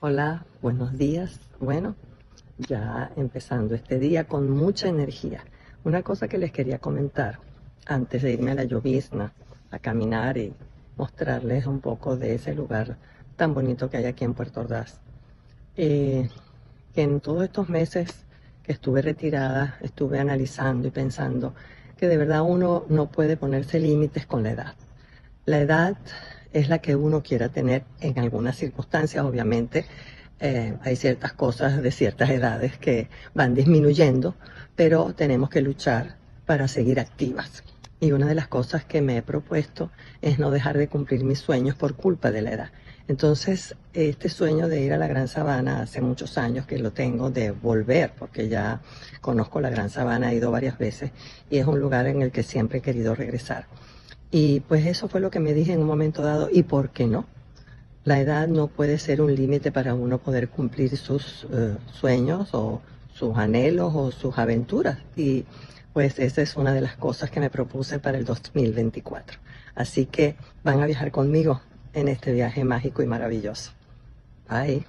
Hola, buenos días. Bueno, ya empezando este día con mucha energía. Una cosa que les quería comentar antes de irme a la llovizna, a caminar y mostrarles un poco de ese lugar tan bonito que hay aquí en Puerto Ordaz. Eh, que en todos estos meses que estuve retirada, estuve analizando y pensando que de verdad uno no puede ponerse límites con la edad. La edad es la que uno quiera tener en algunas circunstancias, obviamente. Eh, hay ciertas cosas de ciertas edades que van disminuyendo, pero tenemos que luchar para seguir activas. Y una de las cosas que me he propuesto es no dejar de cumplir mis sueños por culpa de la edad. Entonces, este sueño de ir a la Gran Sabana, hace muchos años que lo tengo, de volver, porque ya conozco la Gran Sabana, he ido varias veces, y es un lugar en el que siempre he querido regresar. Y pues eso fue lo que me dije en un momento dado, ¿y por qué no? La edad no puede ser un límite para uno poder cumplir sus eh, sueños o sus anhelos o sus aventuras. Y pues esa es una de las cosas que me propuse para el 2024. Así que van a viajar conmigo en este viaje mágico y maravilloso. Bye.